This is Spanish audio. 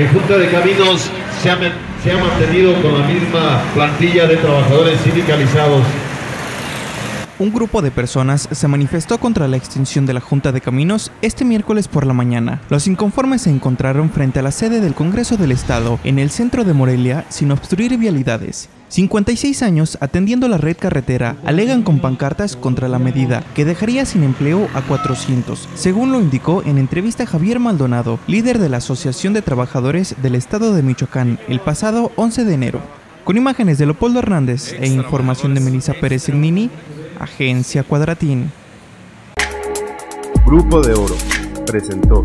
que Junta de Caminos se ha, se ha mantenido con la misma plantilla de trabajadores sindicalizados un grupo de personas se manifestó contra la extinción de la Junta de Caminos este miércoles por la mañana. Los inconformes se encontraron frente a la sede del Congreso del Estado, en el centro de Morelia, sin obstruir vialidades. 56 años atendiendo la red carretera alegan con pancartas contra la medida que dejaría sin empleo a 400, según lo indicó en entrevista Javier Maldonado, líder de la Asociación de Trabajadores del Estado de Michoacán, el pasado 11 de enero. Con imágenes de Leopoldo Hernández e información de Melissa Pérez Ignini, Agencia Cuadratín. Grupo de Oro presentó